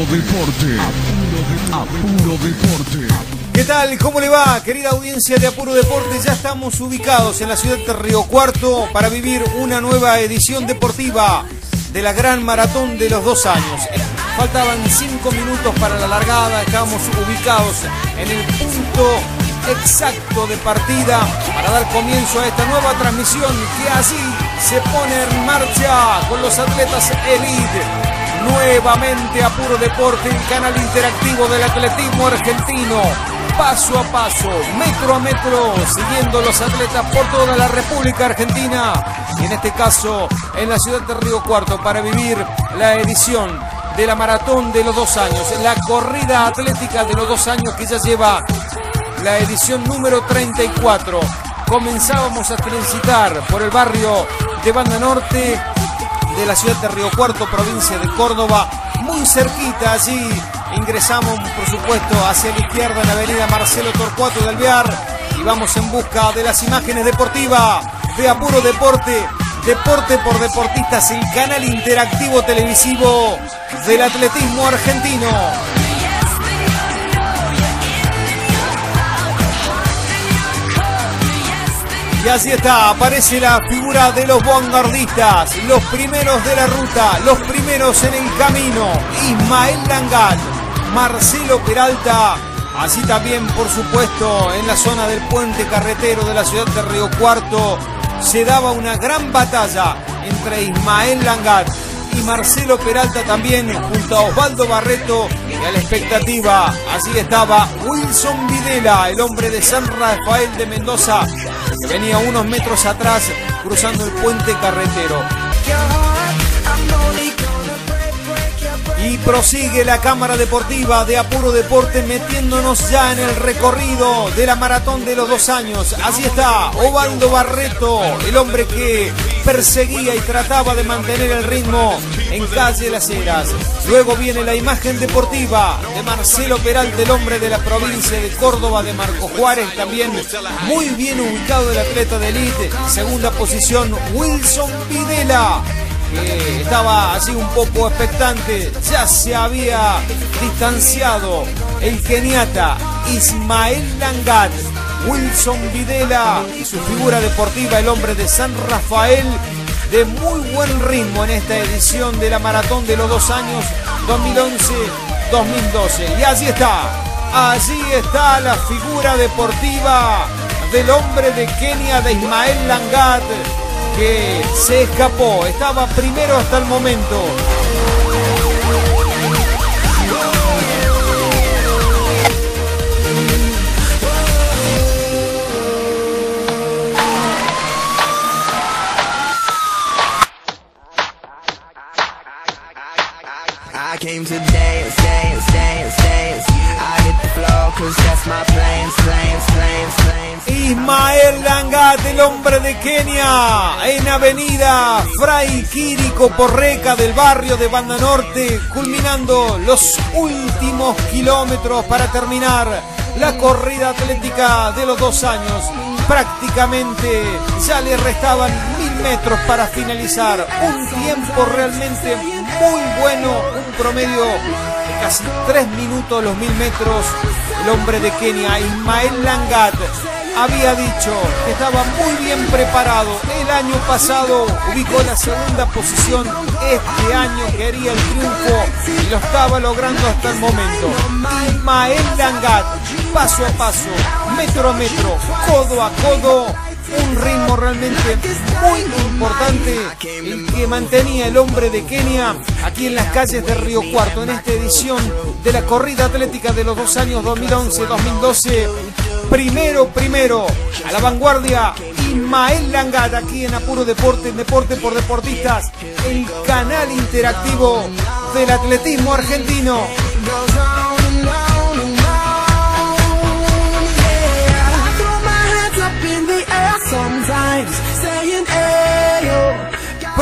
puro deporte. A puro deporte. ¿Qué tal? ¿Cómo le va, querida audiencia de Apuro Deporte? Ya estamos ubicados en la ciudad de Río Cuarto para vivir una nueva edición deportiva de la gran maratón de los dos años. Faltaban cinco minutos para la largada, estábamos ubicados en el punto exacto de partida para dar comienzo a esta nueva transmisión que así se pone en marcha con los atletas elite. Nuevamente a puro deporte, el canal interactivo del atletismo argentino. Paso a paso, metro a metro, siguiendo los atletas por toda la República Argentina y en este caso en la ciudad de Río Cuarto para vivir la edición de la maratón de los dos años, la corrida atlética de los dos años que ya lleva la edición número 34. Comenzábamos a transitar por el barrio de Banda Norte de la ciudad de Río Cuarto, provincia de Córdoba, muy cerquita allí. Ingresamos, por supuesto, hacia la izquierda en la avenida Marcelo Torcuato de Alvear y vamos en busca de las imágenes deportivas de Apuro Deporte, Deporte por Deportistas, el canal interactivo televisivo del atletismo argentino. Y así está, aparece la figura de los vanguardistas, los primeros de la ruta, los primeros en el camino. Ismael Langat, Marcelo Peralta, así también por supuesto en la zona del puente carretero de la ciudad de Río Cuarto se daba una gran batalla entre Ismael Langat y Marcelo Peralta también junto a Osvaldo Barreto y a la expectativa. Así estaba Wilson Videla, el hombre de San Rafael de Mendoza, que venía unos metros atrás cruzando el puente carretero. Y prosigue la cámara deportiva de Apuro Deporte metiéndonos ya en el recorrido de la maratón de los dos años. Así está Ovaldo Barreto, el hombre que perseguía y trataba de mantener el ritmo en calle Las Heras. Luego viene la imagen deportiva de Marcelo Peralta, el hombre de la provincia de Córdoba, de Marco Juárez, también muy bien ubicado el atleta de élite. Segunda posición, Wilson Videla que estaba así un poco expectante, ya se había distanciado el keniata Ismael Langat, Wilson Videla y su figura deportiva, el hombre de San Rafael, de muy buen ritmo en esta edición de la maratón de los dos años 2011-2012. Y allí está, allí está la figura deportiva del hombre de Kenia, de Ismael Langat se escapó, estaba primero hasta el momento. Ismael Langat, el hombre de Kenia, en avenida Fray Quirico Porreca del barrio de Banda Norte, culminando los últimos kilómetros para terminar la corrida atlética de los dos años. Prácticamente ya le restaban mil metros para finalizar. Un tiempo realmente muy bueno, un promedio casi tres minutos los mil metros. El hombre de Kenia, Ismael Langat, había dicho que estaba muy bien preparado. El año pasado ubicó la segunda posición. Este año quería el triunfo y lo estaba logrando hasta el momento. Ismael Langat, paso a paso, metro a metro, codo a codo. Un ritmo realmente muy importante el que mantenía el hombre de Kenia aquí en las calles de Río Cuarto en esta edición de la corrida atlética de los dos años 2011-2012 primero, primero, a la vanguardia, Ismael Langat, aquí en Apuro Deporte, Deporte por Deportistas, el canal interactivo del atletismo argentino.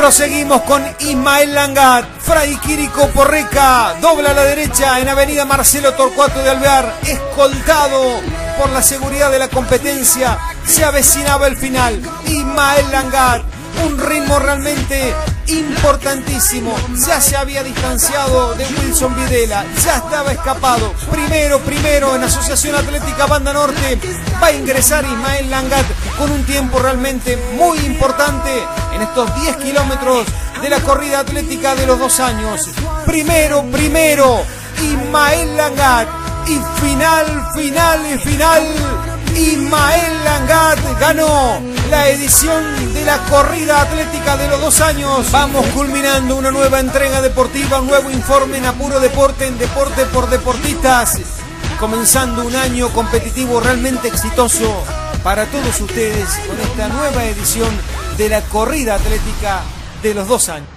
Proseguimos con Ismael Langat, Fray Quirico Porreca, dobla a la derecha en Avenida Marcelo Torcuato de Alvear, escoltado por la seguridad de la competencia, se avecinaba el final. Ismael Langat un ritmo realmente importantísimo. Ya se había distanciado de Wilson Videla, ya estaba escapado. Primero, primero en Asociación Atlética Banda Norte va a ingresar Ismael Langat con un tiempo realmente muy importante en estos 10 kilómetros de la corrida atlética de los dos años. Primero, primero, Ismael Langat. Y final, final y final. Ismael Langat ganó la edición de la corrida atlética de los dos años. Vamos culminando una nueva entrega deportiva, un nuevo informe en Apuro Deporte, en Deporte por Deportistas. Comenzando un año competitivo realmente exitoso para todos ustedes con esta nueva edición de la corrida atlética de los dos años.